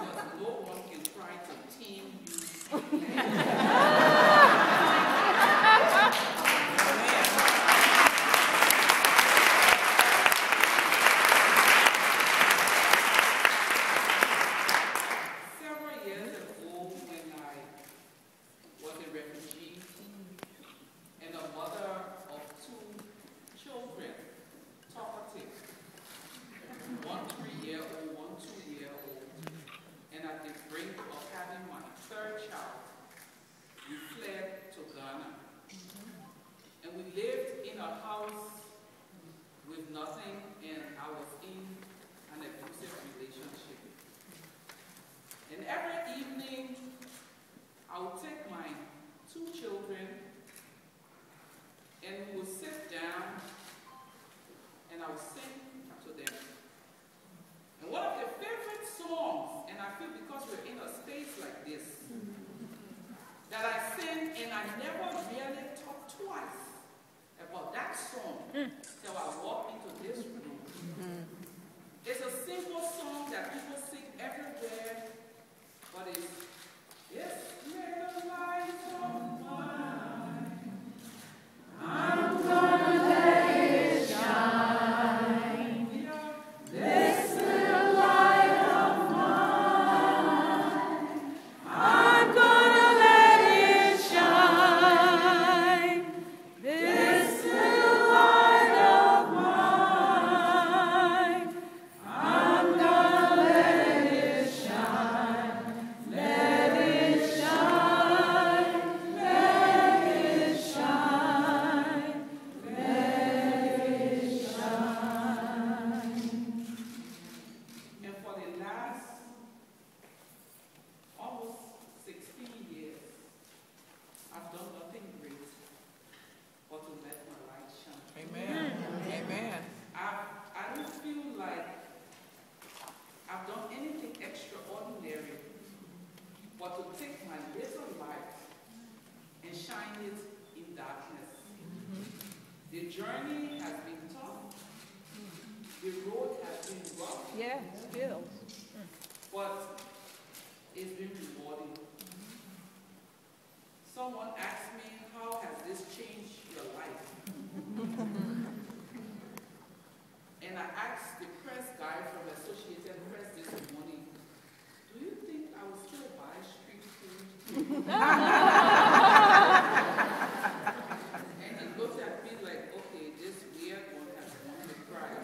because no one can try to team you. house with nothing and Hum. Seu avô pintou desde hum. Esse é 100% journey has been tough. The road has been rough. Yeah, still. But it's been rewarding. Someone asked me, how has this changed your life? and I asked the press guy from Associated Press this morning, do you think I would still buy street food?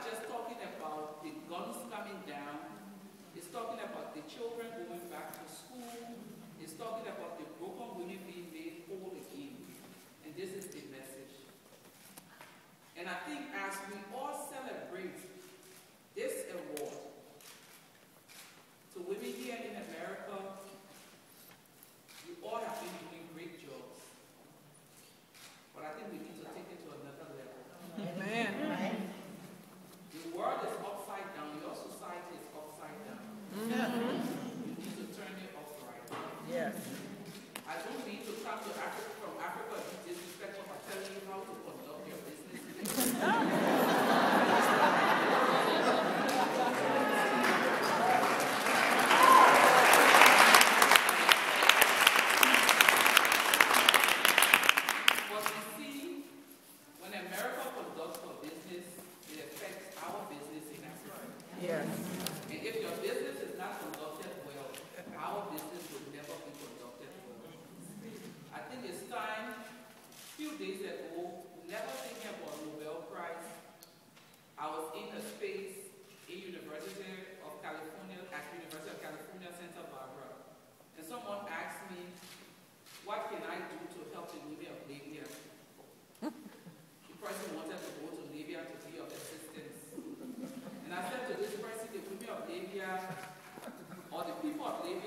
He's just talking about the guns coming down, it's talking about the children going back to school, it's talking about the broken women being made whole again. And this is the message. And I think as we all celebrate from Africa, he disrespectful by telling you how to conduct your business.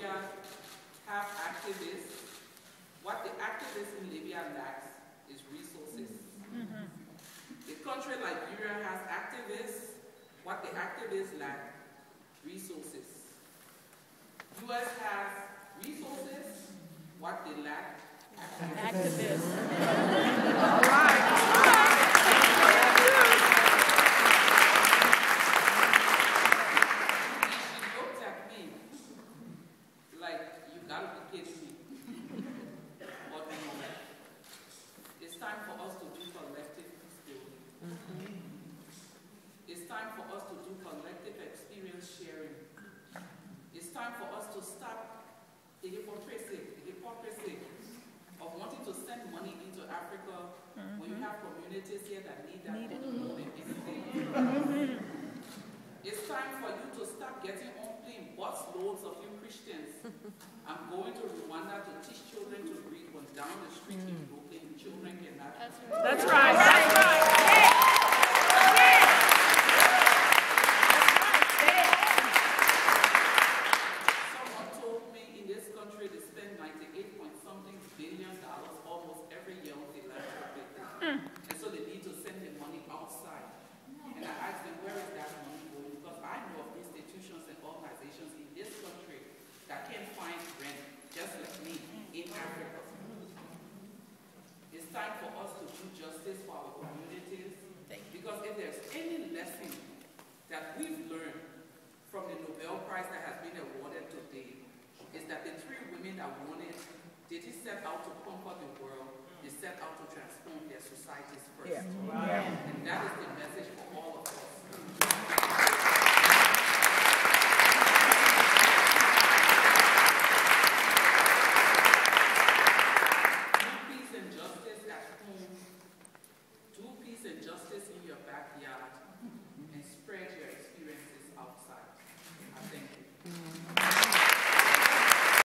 Liberia have activists, what the activists in Liberia lacks is resources. Mm -hmm. Country like has activists, what the activists lack, resources. U.S. has resources, what they lack, activists. activists. you gotta be kidding me. It's time for us to do collective building. Mm-hmm. It's time for us to do collective experience sharing. It's time for us to stop the hypocrisy, the hypocrisy of wanting to send money into Africa when you mm-hmm. have communities here that need that money more than anything. Mm-hmm. It's time for you to stop getting on plane bus loads of you Christians. I'm going to Rwanda to teach children to read when down the street in mm. Brooklyn, children cannot. That's right. That's right. Someone told me in this country they spend 98 point something billion dollars almost every year on philanthropy. And so they need to send the money outside. And I asked them, where is that money going? Because I know of institutions and organizations in this country that can't find rent, just like me, in Africa. It's time for us to do justice for our communities. Because if there's any lesson that we've learned from the Nobel Prize that has been awarded today, is that the three women that won it, they didn't set out to conquer the world, they set out to transform their societies first. And that is the message for all